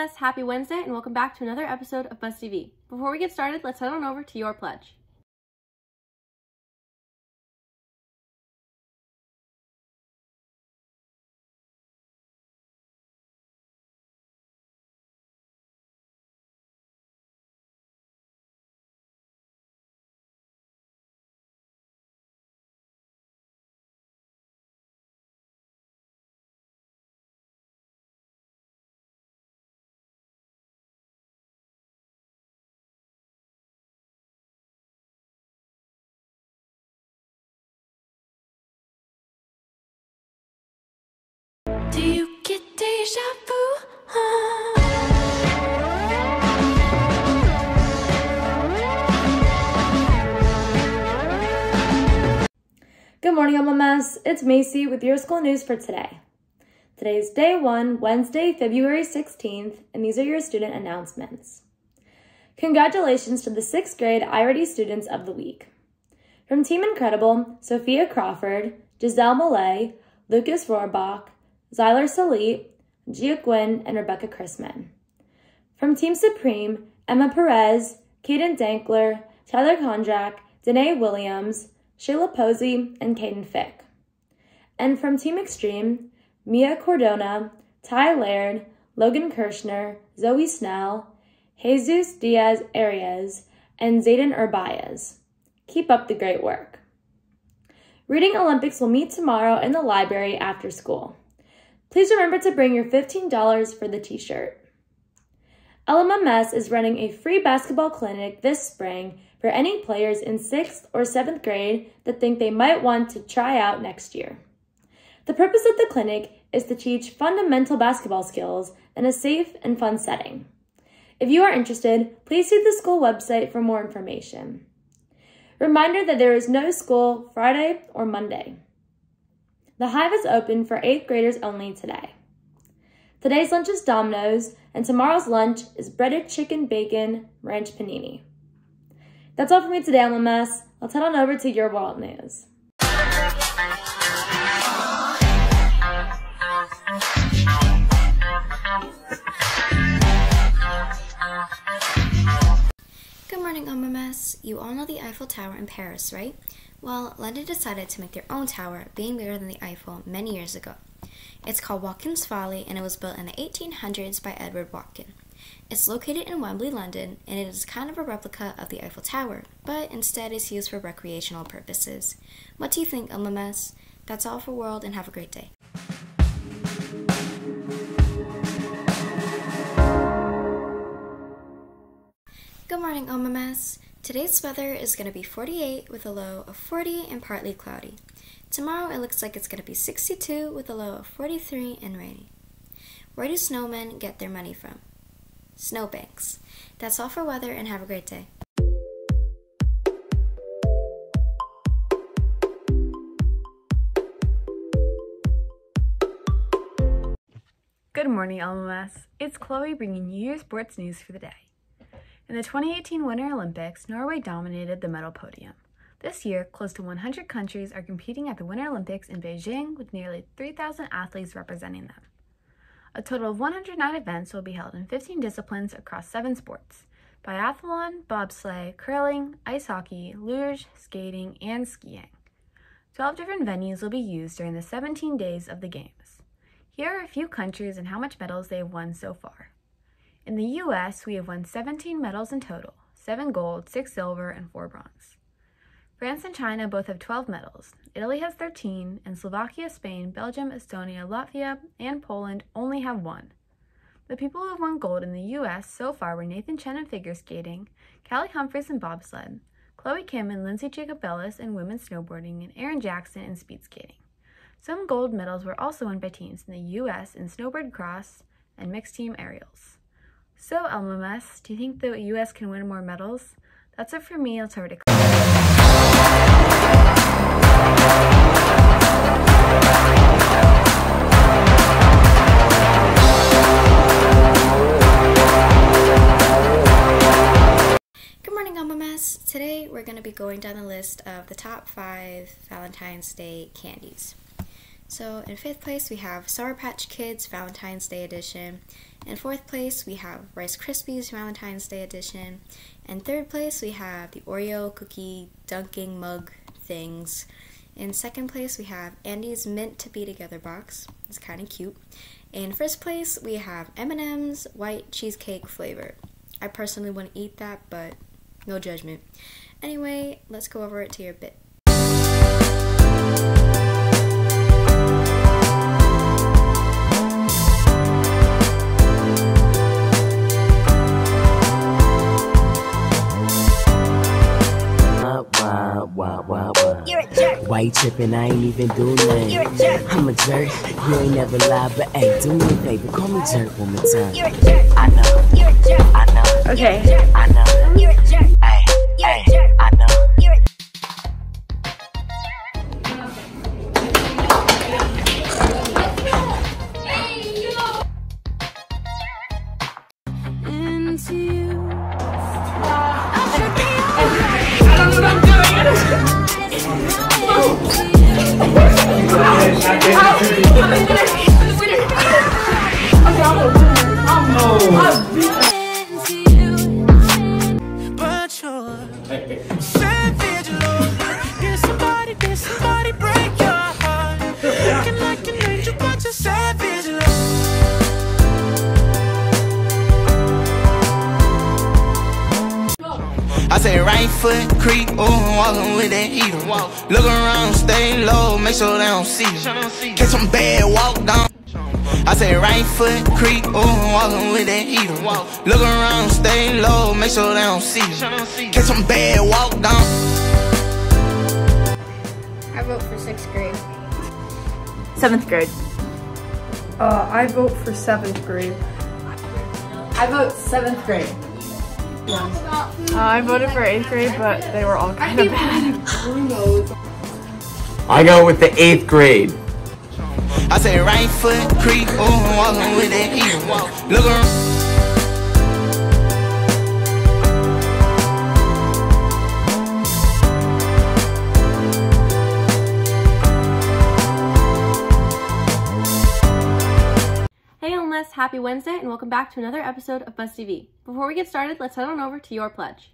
Alumnus, happy Wednesday and welcome back to another episode of Buzz TV. Before we get started, let's head on over to your pledge. Good morning, LMS. It's Macy with your school news for today. Today is day one, Wednesday, February 16th, and these are your student announcements. Congratulations to the sixth grade IRD students of the week. From Team Incredible, Sophia Crawford, Giselle Millay, Lucas Rohrbach, Zyler Salit, Gia Gwynn, and Rebecca Chrisman. From Team Supreme, Emma Perez, Kaden Dankler, Tyler Kondrak, Danae Williams, Shayla Posey, and Caden Fick. And from Team Extreme, Mia Cordona, Ty Laird, Logan Kirschner, Zoe Snell, Jesus Diaz Arias, and Zayden Urbayez. Keep up the great work. Reading Olympics will meet tomorrow in the library after school. Please remember to bring your $15 for the t-shirt. LMMS is running a free basketball clinic this spring for any players in 6th or 7th grade that think they might want to try out next year. The purpose of the clinic is to teach fundamental basketball skills in a safe and fun setting. If you are interested, please see the school website for more information. Reminder that there is no school Friday or Monday. The Hive is open for 8th graders only today. Today's lunch is Domino's, and tomorrow's lunch is breaded chicken bacon ranch panini. That's all for me today, LMS. Let's head on over to your world news. Good morning, MMS. You all know the Eiffel Tower in Paris, right? Well, London decided to make their own tower, being bigger than the Eiffel many years ago. It's called Watkins Folly, and it was built in the 1800s by Edward Watkin. It's located in Wembley, London, and it is kind of a replica of the Eiffel Tower, but instead is used for recreational purposes. What do you think, MMS? That's all for World, and have a great day. Good morning, MMS. Today's weather is going to be 48 with a low of 40 and partly cloudy. Tomorrow it looks like it's going to be 62 with a low of 43 and rainy. Where do snowmen get their money from? Snowbanks. That's all for weather and have a great day. Good morning, LMS. It's Chloe bringing you your sports news for the day. In the 2018 Winter Olympics, Norway dominated the medal podium. This year, close to 100 countries are competing at the Winter Olympics in Beijing with nearly 3,000 athletes representing them. A total of 109 events will be held in 15 disciplines across seven sports biathlon, bobsleigh, curling, ice hockey, luge, skating, and skiing. 12 different venues will be used during the 17 days of the Games. Here are a few countries and how much medals they have won so far. In the US, we have won 17 medals in total 7 gold, 6 silver, and 4 bronze. France and China both have 12 medals. Italy has 13, and Slovakia, Spain, Belgium, Estonia, Latvia, and Poland only have one. The people who have won gold in the US so far were Nathan Chen in figure skating, Kaillie Humphries in bobsled, Chloe Kim and Lindsey Jacobellis in women's snowboarding, and Erin Jackson in speed skating. Some gold medals were also won by teams in the US in snowboard cross and mixed team aerials. So, LMS, do you think the US can win more medals? That's it for me. Let's over to Good morning, MMS. Today we're going to be going down the list of the top five Valentine's Day candies. So in fifth place, we have Sour Patch Kids Valentine's Day Edition. In fourth place, we have Rice Krispies Valentine's Day Edition. In third place, we have the Oreo cookie dunking mug things. In second place, we have Andes Mint to Be Together box. It's kind of cute. In first place, we have M&M's white cheesecake flavor. I personally wouldn't eat that, but no judgment. Anyway, let's go over it to your bit. Why you tripping? I ain't even do nothing. You're a jerk. I'm a jerk. You ain't never lied, but hey, do me a favor. Call me jerk one more time. You're a jerk. I know. You're a jerk. I know. Okay. I know. You're a jerk. Hey, hey, but I say right foot creep, oh, walking with that heater. Look around, stay low, make sure they don't see you. Catch some bad walk down. I say right foot creep, oh, walking with that heater. Look around, stay low, make sure they don't see you. Catch some bad walk down. I vote for sixth grade. Seventh grade. Uh, I vote for seventh grade. I vote seventh grade. Uh, I voted for eighth grade, but they were all kind of bad. I go with the eighth grade. I say right foot creep, oh, walking with that heater. Look around. Happy Wednesday and welcome back to another episode of Buzz TV. Before we get started, let's head on over to your pledge.